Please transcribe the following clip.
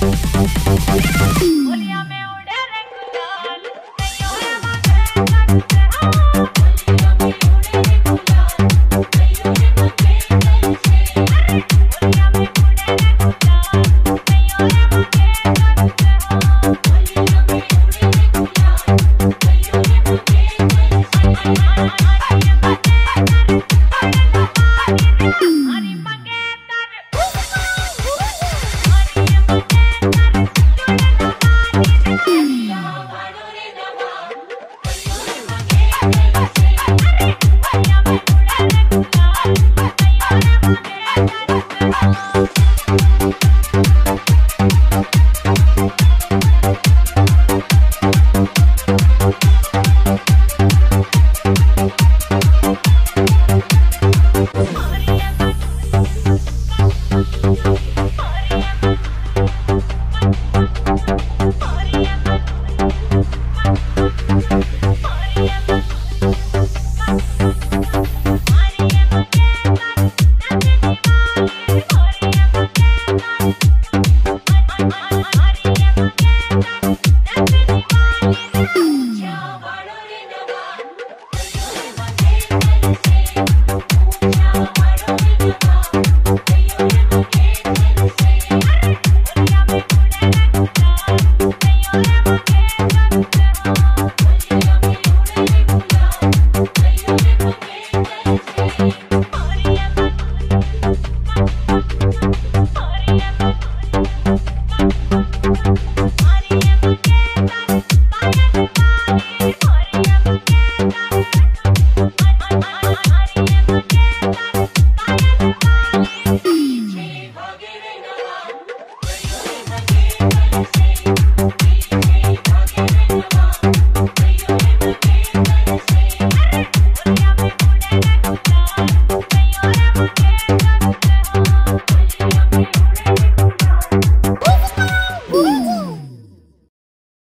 Boop boop.